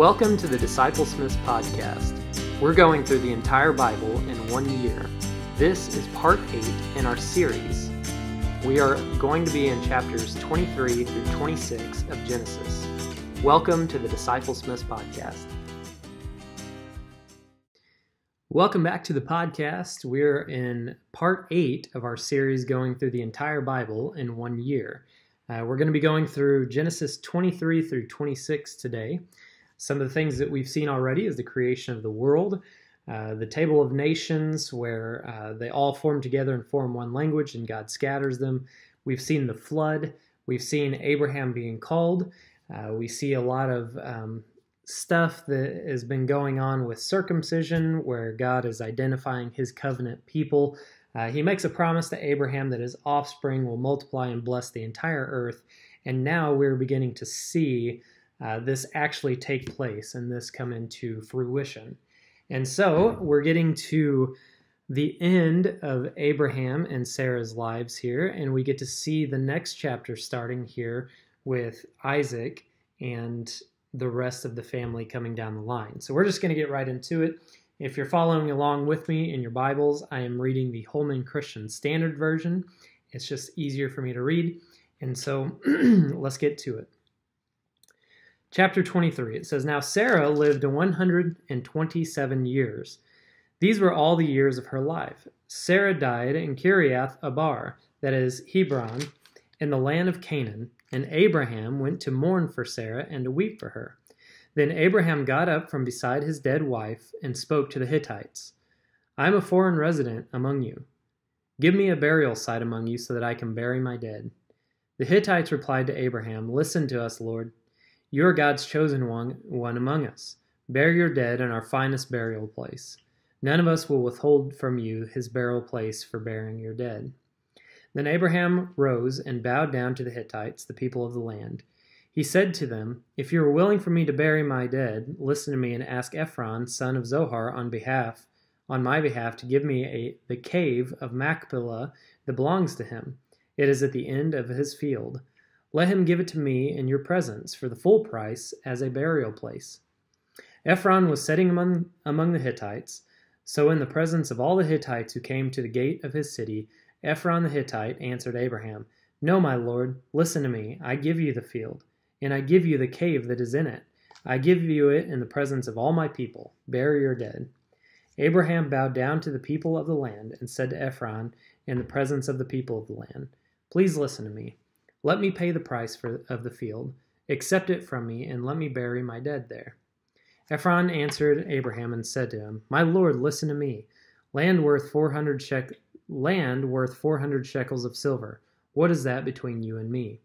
Welcome to the Disciple Smiths podcast. We're going through the entire Bible in one year. This is part 8 in our series. We are going to be in chapters 23 through 26 of Genesis. Welcome to the Disciple Smiths podcast. Welcome back to the podcast. We're in part 8 of our series going through the entire Bible in one year. Uh, we're going to be going through Genesis 23 through 26 today. Some of the things that we've seen already is the creation of the world, uh, the table of nations, where uh, they all form together and form one language and God scatters them. We've seen the flood. We've seen Abraham being called. Uh, we see a lot of um, stuff that has been going on with circumcision, where God is identifying his covenant people uh, he makes a promise to Abraham that his offspring will multiply and bless the entire earth. And now we're beginning to see uh, this actually take place and this come into fruition. And so we're getting to the end of Abraham and Sarah's lives here, and we get to see the next chapter starting here with Isaac and the rest of the family coming down the line. So we're just going to get right into it. If you're following along with me in your Bibles, I am reading the Holman Christian Standard Version. It's just easier for me to read. And so let's get to it. Chapter 23, it says, Now Sarah lived 127 years. These were all the years of her life. Sarah died in Kiriath Arba, that is, Hebron, in the land of Canaan, and Abraham went to mourn for Sarah and to weep for her. Then Abraham got up from beside his dead wife and spoke to the Hittites I am a foreign resident among you. Give me a burial site among you so that I can bury my dead. The Hittites replied to Abraham, Listen to us, Lord. You are God's chosen one, one among us. Bury your dead in our finest burial place. None of us will withhold from you his burial place for burying your dead. Then Abraham rose and bowed down to the Hittites, the people of the land. He said to them, If you are willing for me to bury my dead, listen to me and ask Ephron, son of Zohar, on behalf on my behalf to give me a, the cave of Machpelah that belongs to him. It is at the end of his field. Let him give it to me in your presence for the full price as a burial place. Ephron was setting among, among the Hittites. So, in the presence of all the Hittites who came to the gate of his city, Ephron the Hittite answered Abraham, No, my lord, listen to me. I give you the field and I give you the cave that is in it. I give you it in the presence of all my people. Bury your dead. Abraham bowed down to the people of the land and said to Ephron in the presence of the people of the land, Please listen to me. Let me pay the price for, of the field. Accept it from me, and let me bury my dead there. Ephron answered Abraham and said to him, My lord, listen to me. Land worth four hundred shek- land worth four hundred shekels of silver. What is that between you and me?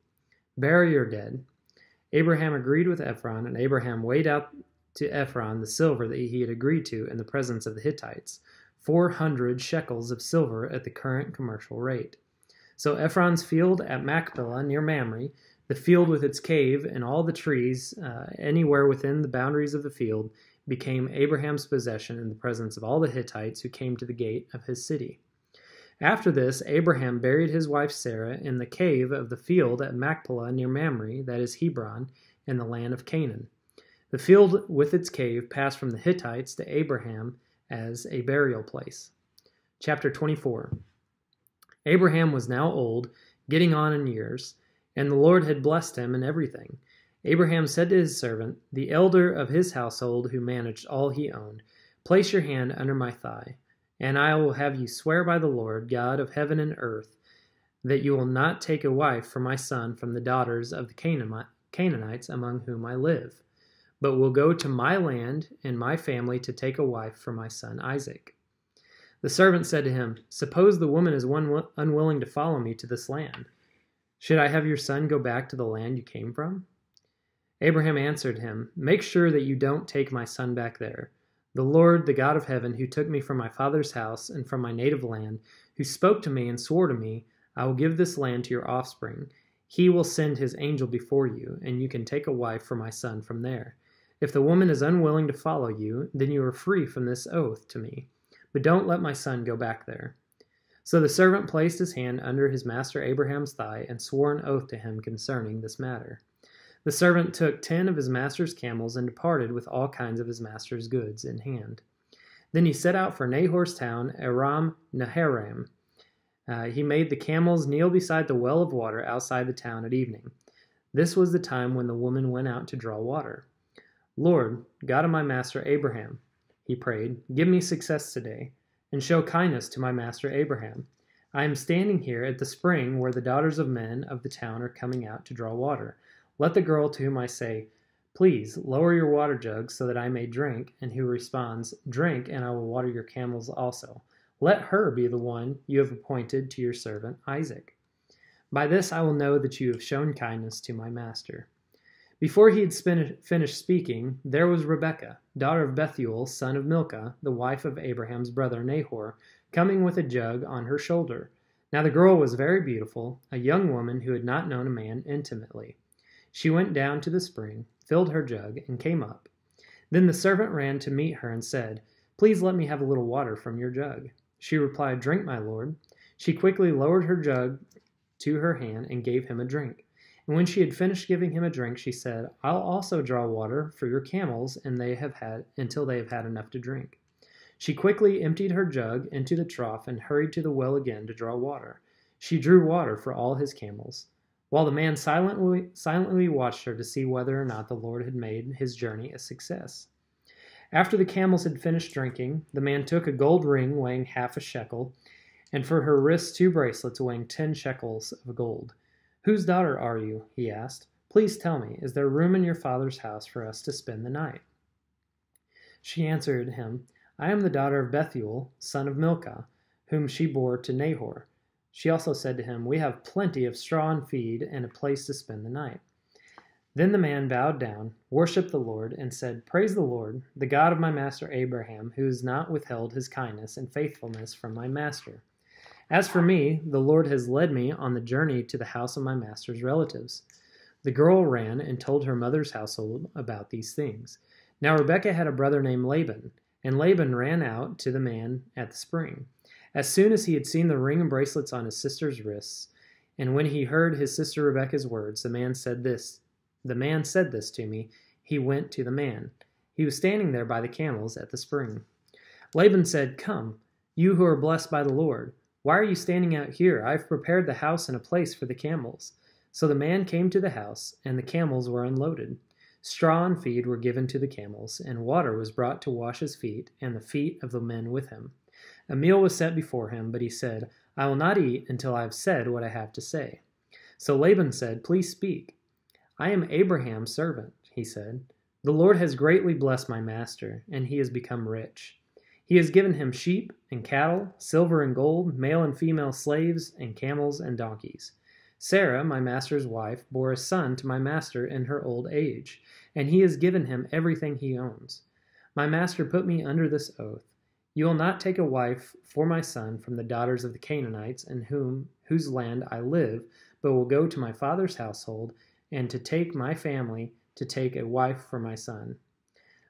Bury your dead. Abraham agreed with Ephron, and Abraham weighed out to Ephron the silver that he had agreed to in the presence of the Hittites, four hundred shekels of silver at the current commercial rate. So Ephron's field at Machpelah near Mamre, the field with its cave and all the trees uh, anywhere within the boundaries of the field, became Abraham's possession in the presence of all the Hittites who came to the gate of his city. After this, Abraham buried his wife Sarah in the cave of the field at Machpelah near Mamre, that is Hebron, in the land of Canaan. The field with its cave passed from the Hittites to Abraham as a burial place. Chapter 24 Abraham was now old, getting on in years, and the Lord had blessed him in everything. Abraham said to his servant, the elder of his household who managed all he owned, Place your hand under my thigh. And I will have you swear by the Lord, God of heaven and earth, that you will not take a wife for my son from the daughters of the Canaanites among whom I live, but will go to my land and my family to take a wife for my son Isaac. The servant said to him, Suppose the woman is one unwilling to follow me to this land. Should I have your son go back to the land you came from? Abraham answered him, Make sure that you don't take my son back there. The Lord, the God of heaven, who took me from my father's house and from my native land, who spoke to me and swore to me, I will give this land to your offspring. He will send his angel before you, and you can take a wife for my son from there. If the woman is unwilling to follow you, then you are free from this oath to me. But don't let my son go back there. So the servant placed his hand under his master Abraham's thigh and swore an oath to him concerning this matter. The servant took ten of his master's camels and departed with all kinds of his master's goods in hand. Then he set out for Nahor's town, Aram Naharaim. Uh, he made the camels kneel beside the well of water outside the town at evening. This was the time when the woman went out to draw water. Lord, God of my master Abraham, he prayed, give me success today, and show kindness to my master Abraham. I am standing here at the spring where the daughters of men of the town are coming out to draw water. Let the girl to whom I say, Please lower your water jug so that I may drink, and who responds, Drink, and I will water your camels also. Let her be the one you have appointed to your servant Isaac. By this I will know that you have shown kindness to my master. Before he had finished speaking, there was Rebekah, daughter of Bethuel, son of Milcah, the wife of Abraham's brother Nahor, coming with a jug on her shoulder. Now the girl was very beautiful, a young woman who had not known a man intimately. She went down to the spring, filled her jug, and came up. Then the servant ran to meet her and said, Please let me have a little water from your jug. She replied, Drink, my lord. She quickly lowered her jug to her hand and gave him a drink. And when she had finished giving him a drink, she said, I'll also draw water for your camels, and they have had until they have had enough to drink. She quickly emptied her jug into the trough and hurried to the well again to draw water. She drew water for all his camels while the man silently, silently watched her to see whether or not the Lord had made his journey a success. After the camels had finished drinking, the man took a gold ring weighing half a shekel, and for her wrists two bracelets weighing ten shekels of gold. Whose daughter are you? he asked. Please tell me, is there room in your father's house for us to spend the night? She answered him, I am the daughter of Bethuel, son of Milcah, whom she bore to Nahor. She also said to him, We have plenty of straw and feed, and a place to spend the night. Then the man bowed down, worshipped the Lord, and said, Praise the Lord, the God of my master Abraham, who has not withheld his kindness and faithfulness from my master. As for me, the Lord has led me on the journey to the house of my master's relatives. The girl ran and told her mother's household about these things. Now Rebekah had a brother named Laban, and Laban ran out to the man at the spring. As soon as he had seen the ring and bracelets on his sister's wrists, and when he heard his sister Rebekah's words, the man said this, the man said this to me, he went to the man. He was standing there by the camels at the spring. Laban said, Come, you who are blessed by the Lord. Why are you standing out here? I have prepared the house and a place for the camels. So the man came to the house, and the camels were unloaded. Straw and feed were given to the camels, and water was brought to wash his feet and the feet of the men with him. A meal was set before him, but he said, I will not eat until I have said what I have to say. So Laban said, Please speak. I am Abraham's servant, he said. The Lord has greatly blessed my master, and he has become rich. He has given him sheep and cattle, silver and gold, male and female slaves, and camels and donkeys. Sarah, my master's wife, bore a son to my master in her old age, and he has given him everything he owns. My master put me under this oath you will not take a wife for my son from the daughters of the Canaanites in whom whose land I live, but will go to my father's household, and to take my family to take a wife for my son.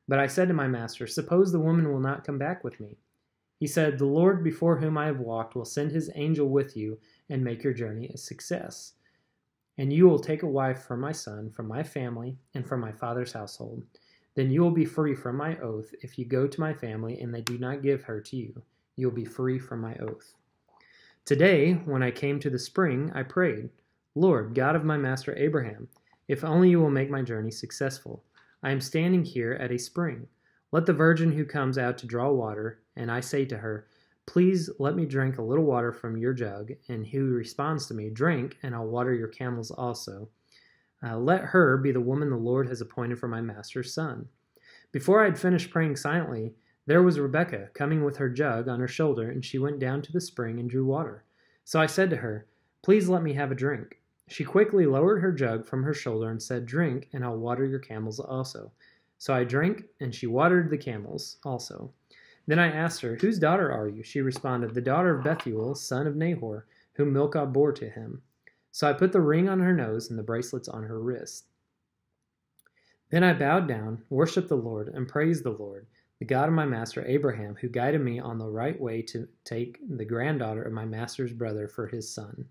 But I said to my master, Suppose the woman will not come back with me. He said, The Lord before whom I have walked will send his angel with you and make your journey a success. And you will take a wife for my son, from my family, and from my father's household. Then you will be free from my oath if you go to my family and they do not give her to you. You will be free from my oath. Today, when I came to the spring, I prayed, Lord, God of my master Abraham, if only you will make my journey successful. I am standing here at a spring. Let the virgin who comes out to draw water, and I say to her, Please let me drink a little water from your jug, and who responds to me, Drink, and I'll water your camels also. Uh, let her be the woman the Lord has appointed for my master's son. Before I had finished praying silently, there was Rebekah coming with her jug on her shoulder, and she went down to the spring and drew water. So I said to her, Please let me have a drink. She quickly lowered her jug from her shoulder and said, Drink, and I'll water your camels also. So I drank, and she watered the camels also. Then I asked her, Whose daughter are you? She responded, The daughter of Bethuel, son of Nahor, whom Milcah bore to him. So I put the ring on her nose and the bracelets on her wrist. Then I bowed down, worshiped the Lord, and praised the Lord, the God of my master Abraham, who guided me on the right way to take the granddaughter of my master's brother for his son.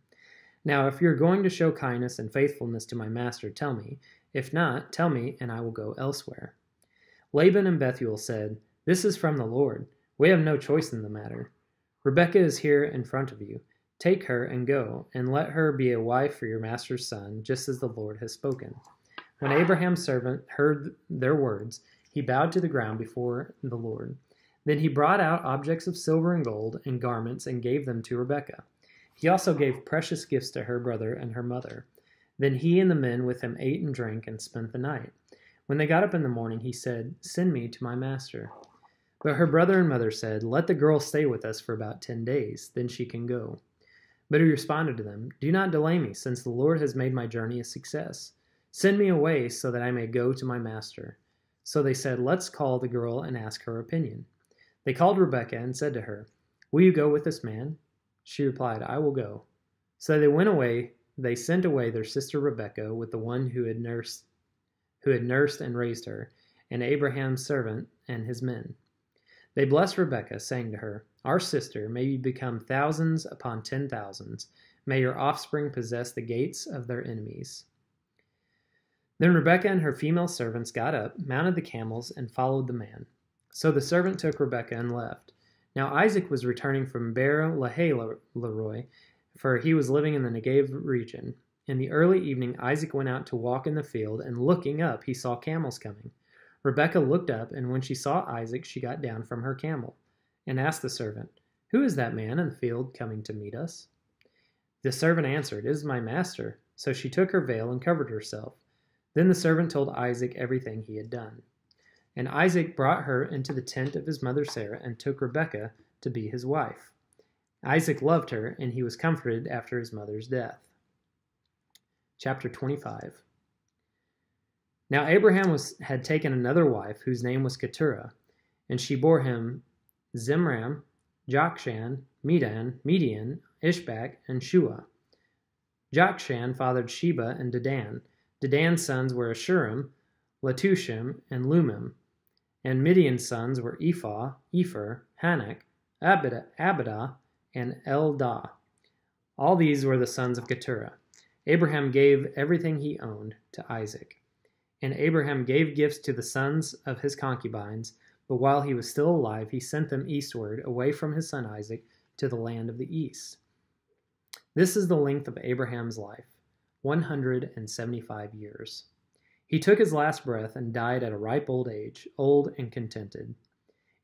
Now, if you're going to show kindness and faithfulness to my master, tell me. If not, tell me, and I will go elsewhere. Laban and Bethuel said, This is from the Lord. We have no choice in the matter. Rebekah is here in front of you. Take her and go, and let her be a wife for your master's son, just as the Lord has spoken. When Abraham's servant heard their words, he bowed to the ground before the Lord. Then he brought out objects of silver and gold and garments and gave them to Rebekah. He also gave precious gifts to her brother and her mother. Then he and the men with him ate and drank and spent the night. When they got up in the morning, he said, Send me to my master. But her brother and mother said, Let the girl stay with us for about ten days, then she can go. But he responded to them, Do not delay me, since the Lord has made my journey a success. Send me away so that I may go to my master. So they said, Let's call the girl and ask her opinion. They called Rebekah and said to her, Will you go with this man? She replied, I will go. So they went away. They sent away their sister Rebekah with the one who had nursed, who had nursed and raised her, and Abraham's servant and his men. They blessed Rebekah, saying to her, Our sister, may you become thousands upon ten thousands. May your offspring possess the gates of their enemies. Then Rebekah and her female servants got up, mounted the camels, and followed the man. So the servant took Rebekah and left. Now Isaac was returning from Beer Lahai for he was living in the Negev region. In the early evening, Isaac went out to walk in the field, and looking up, he saw camels coming. Rebekah looked up, and when she saw Isaac, she got down from her camel, and asked the servant, Who is that man in the field coming to meet us? The servant answered, It is my master. So she took her veil and covered herself. Then the servant told Isaac everything he had done. And Isaac brought her into the tent of his mother Sarah and took Rebekah to be his wife. Isaac loved her, and he was comforted after his mother's death. Chapter 25 Now Abraham was, had taken another wife, whose name was Keturah, and she bore him Zimran, Jokshan, Medan, Midian, Ishbak, and Shuah. Jokshan fathered Sheba and Dedan. Dedan's sons were Ashurim, Letushim, and Lumim. And Midian's sons were Ephah, Epher, Hanoch, Abidah, Abidah and Eldah. All these were the sons of Keturah. Abraham gave everything he owned to Isaac. And Abraham gave gifts to the sons of his concubines, but while he was still alive, he sent them eastward, away from his son Isaac, to the land of the east. This is the length of Abraham's life 175 years. He took his last breath and died at a ripe old age, old and contented.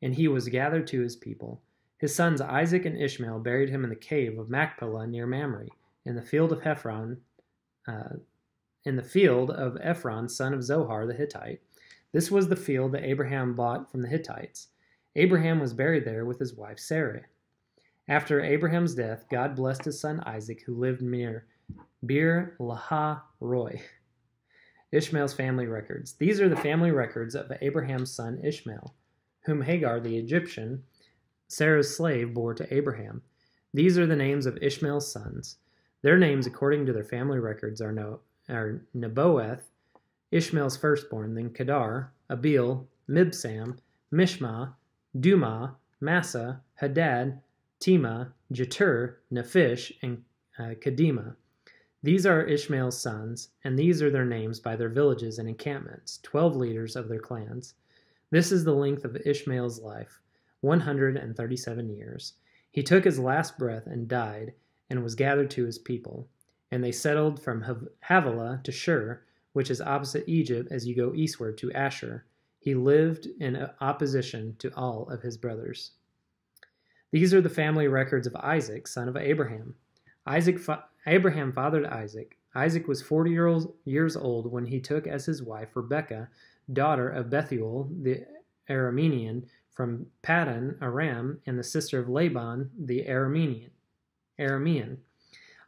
And he was gathered to his people. His sons Isaac and Ishmael buried him in the cave of Machpelah near Mamre, in the field of Hephron, uh, in the field of Ephron, son of Zohar the Hittite. This was the field that Abraham bought from the Hittites. Abraham was buried there with his wife Sarah. After Abraham's death, God blessed his son Isaac, who lived near Beer Lahai Roi. Ishmael's family records. These are the family records of Abraham's son Ishmael, whom Hagar the Egyptian, Sarah's slave, bore to Abraham. These are the names of Ishmael's sons. Their names, according to their family records, are, no, are Nebaioth, Ishmael's firstborn, then Kedar, Abiel, Mibsam, Mishma, Duma, Massa, Hadad, Tema, Jetur, Nephish, and uh, Kedemah. These are Ishmael's sons, and these are their names by their villages and encampments, twelve leaders of their clans. This is the length of Ishmael's life, one hundred and thirty seven years. He took his last breath and died, and was gathered to his people. And they settled from Havilah to Shur, which is opposite Egypt as you go eastward to Ashur. He lived in opposition to all of his brothers. These are the family records of Isaac, son of Abraham. Isaac Abraham fathered Isaac. Isaac was 40 years old when he took as his wife Rebekah, daughter of Bethuel the Aramean from Paddan Aram, and the sister of Laban the Aramean. Aramean.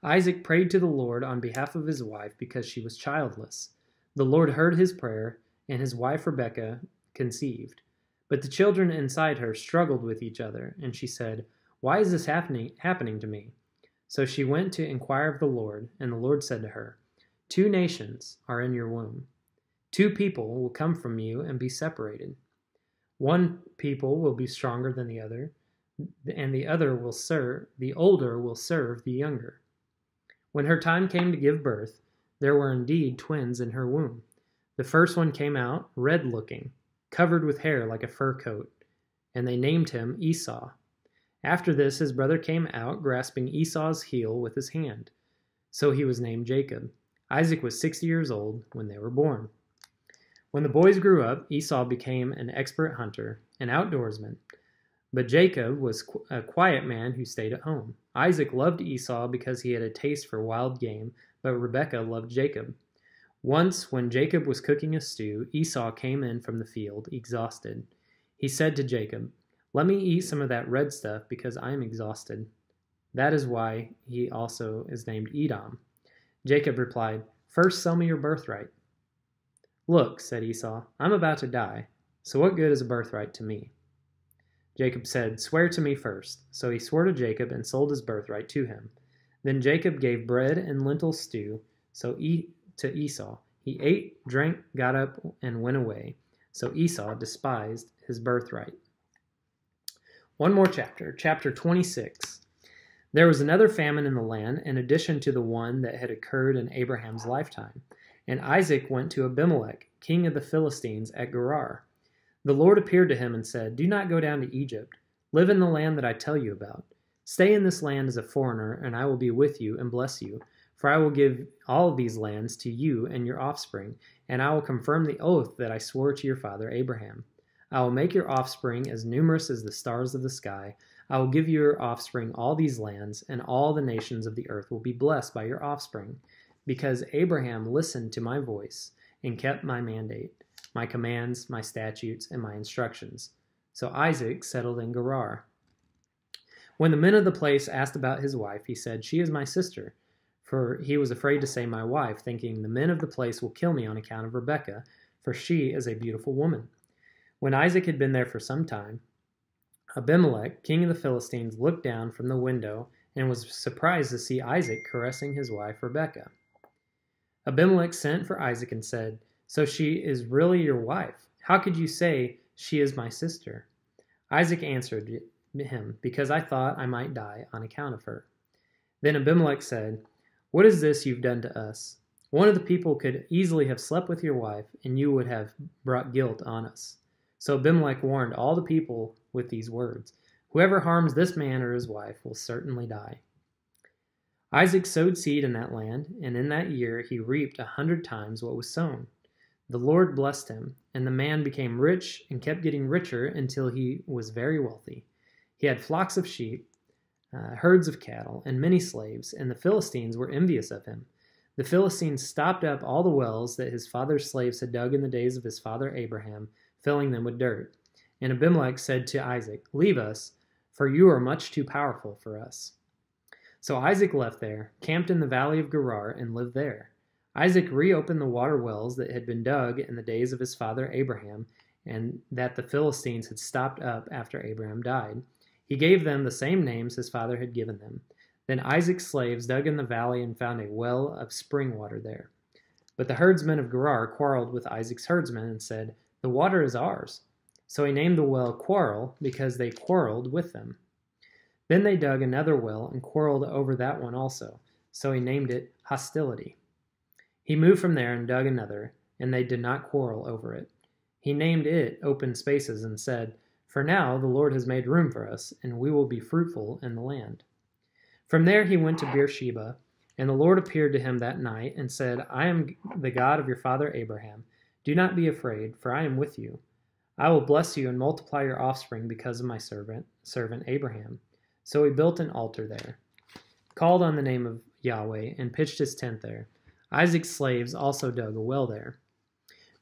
Isaac prayed to the Lord on behalf of his wife because she was childless. The Lord heard his prayer, and his wife Rebekah conceived. But the children inside her struggled with each other, and she said, Why is this happening, happening to me? So she went to inquire of the Lord, and the Lord said to her, Two nations are in your womb. Two people will come from you and be separated. One people will be stronger than the other, and the other will serve, the older will serve the younger. When her time came to give birth, there were indeed twins in her womb. The first one came out red looking, covered with hair like a fur coat, and they named him Esau. After this, his brother came out, grasping Esau's heel with his hand. So he was named Jacob. Isaac was 60 years old when they were born. When the boys grew up, Esau became an expert hunter, an outdoorsman. But Jacob was a quiet man who stayed at home. Isaac loved Esau because he had a taste for wild game, but Rebekah loved Jacob. Once, when Jacob was cooking a stew, Esau came in from the field, exhausted. He said to Jacob, Let me eat some of that red stuff because I am exhausted. That is why he also is named Edom. Jacob replied, First sell me your birthright. Look, said Esau, I'm about to die, so what good is a birthright to me? Jacob said, Swear to me first. So he swore to Jacob and sold his birthright to him. Then Jacob gave bread and lentil stew so e- to Esau. He ate, drank, got up, and went away. So Esau despised his birthright. One more chapter, chapter 26. There was another famine in the land, in addition to the one that had occurred in Abraham's lifetime. And Isaac went to Abimelech, king of the Philistines, at Gerar. The Lord appeared to him and said, Do not go down to Egypt. Live in the land that I tell you about. Stay in this land as a foreigner, and I will be with you and bless you. For I will give all these lands to you and your offspring, and I will confirm the oath that I swore to your father Abraham. I will make your offspring as numerous as the stars of the sky. I will give your offspring all these lands, and all the nations of the earth will be blessed by your offspring because Abraham listened to my voice and kept my mandate, my commands, my statutes, and my instructions. So Isaac settled in Gerar. When the men of the place asked about his wife, he said, She is my sister. For he was afraid to say my wife, thinking, The men of the place will kill me on account of Rebekah, for she is a beautiful woman. When Isaac had been there for some time, Abimelech, king of the Philistines, looked down from the window and was surprised to see Isaac caressing his wife Rebekah. Abimelech sent for Isaac and said, So she is really your wife. How could you say, She is my sister? Isaac answered him, Because I thought I might die on account of her. Then Abimelech said, What is this you've done to us? One of the people could easily have slept with your wife, and you would have brought guilt on us. So Abimelech warned all the people with these words Whoever harms this man or his wife will certainly die. Isaac sowed seed in that land, and in that year he reaped a hundred times what was sown. The Lord blessed him, and the man became rich and kept getting richer until he was very wealthy. He had flocks of sheep, uh, herds of cattle, and many slaves, and the Philistines were envious of him. The Philistines stopped up all the wells that his father's slaves had dug in the days of his father Abraham, filling them with dirt. And Abimelech said to Isaac, Leave us, for you are much too powerful for us. So Isaac left there, camped in the valley of Gerar, and lived there. Isaac reopened the water wells that had been dug in the days of his father Abraham, and that the Philistines had stopped up after Abraham died. He gave them the same names his father had given them. Then Isaac's slaves dug in the valley and found a well of spring water there. But the herdsmen of Gerar quarreled with Isaac's herdsmen and said, The water is ours. So he named the well Quarrel, because they quarreled with them. Then they dug another well and quarreled over that one also, so he named it Hostility. He moved from there and dug another, and they did not quarrel over it. He named it Open Spaces and said, For now the Lord has made room for us, and we will be fruitful in the land. From there he went to Beersheba, and the Lord appeared to him that night and said, I am the God of your father Abraham. Do not be afraid, for I am with you. I will bless you and multiply your offspring because of my servant, servant Abraham. So he built an altar there, called on the name of Yahweh, and pitched his tent there. Isaac's slaves also dug a well there.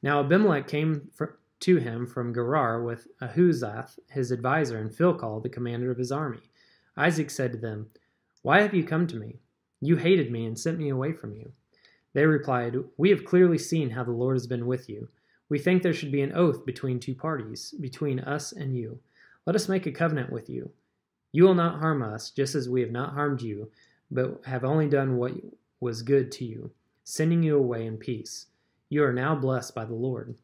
Now Abimelech came to him from Gerar with Ahuzzath, his adviser, and Phicol, the commander of his army. Isaac said to them, Why have you come to me? You hated me and sent me away from you. They replied, We have clearly seen how the Lord has been with you. We think there should be an oath between two parties, between us and you. Let us make a covenant with you. You will not harm us, just as we have not harmed you, but have only done what was good to you, sending you away in peace. You are now blessed by the Lord.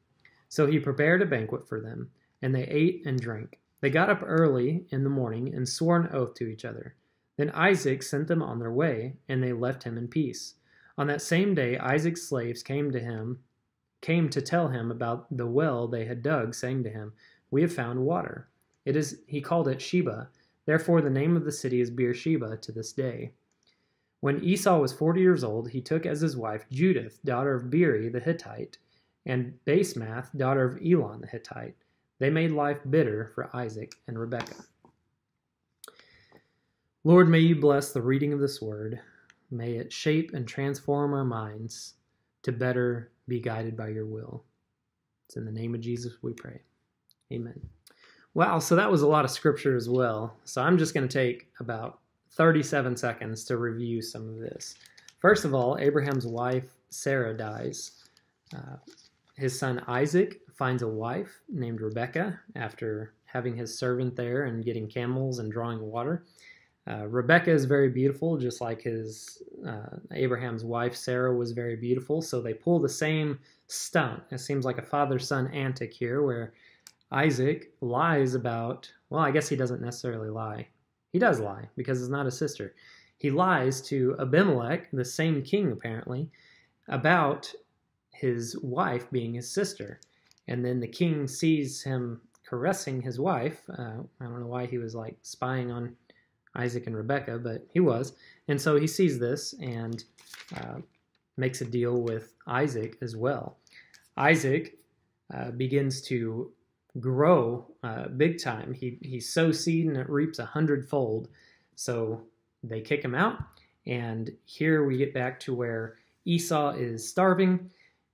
So he prepared a banquet for them, and they ate and drank. They got up early in the morning and swore an oath to each other. Then Isaac sent them on their way, and they left him in peace. On that same day, Isaac's slaves came to him, came to tell him about the well they had dug, saying to him, "We have found water." It is he called it Sheba. Therefore, the name of the city is Beersheba to this day. When Esau was forty years old, he took as his wife Judith, daughter of Beeri the Hittite, and Basemath, daughter of Elon the Hittite. They made life bitter for Isaac and Rebekah. Lord, may you bless the reading of this word. May it shape and transform our minds to better be guided by your will. It's in the name of Jesus we pray. Amen. Wow, so that was a lot of scripture as well. So I'm just going to take about 37 seconds to review some of this. First of all, Abraham's wife Sarah dies. Uh, his son Isaac finds a wife named Rebecca after having his servant there and getting camels and drawing water. Uh, Rebecca is very beautiful, just like his uh, Abraham's wife Sarah was very beautiful. So they pull the same stunt. It seems like a father-son antic here, where Isaac lies about. Well, I guess he doesn't necessarily lie. He does lie because it's not his sister. He lies to Abimelech, the same king apparently, about his wife being his sister. And then the king sees him caressing his wife. Uh, I don't know why he was like spying on Isaac and Rebecca, but he was. And so he sees this and uh, makes a deal with Isaac as well. Isaac uh, begins to grow uh, big time. He, he sows seed and it reaps a hundredfold. So they kick him out. And here we get back to where Esau is starving.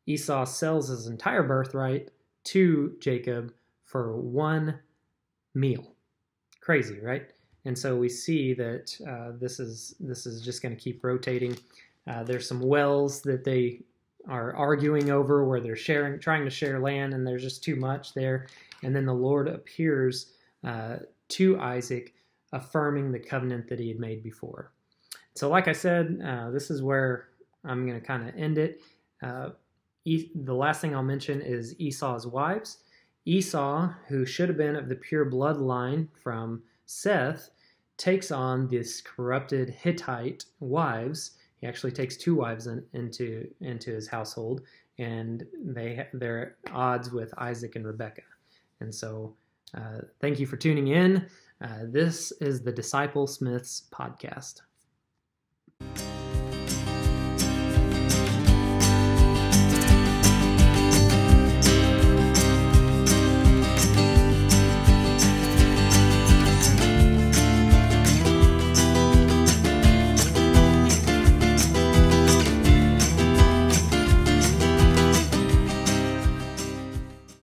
Esau sells his entire birthright to Jacob for one meal. Crazy, right? And so we see that uh, this is this is just going to keep rotating. Uh, there's some wells that they are arguing over where they're sharing, trying to share land, and there's just too much there. And then the Lord appears uh, to Isaac, affirming the covenant that he had made before. So, like I said, uh, this is where I'm going to kind of end it. Uh, e- the last thing I'll mention is Esau's wives. Esau, who should have been of the pure bloodline from Seth takes on this corrupted Hittite wives. He actually takes two wives in, into into his household, and they they're odds with Isaac and Rebecca. And so, uh, thank you for tuning in. Uh, this is the Disciple Smiths podcast.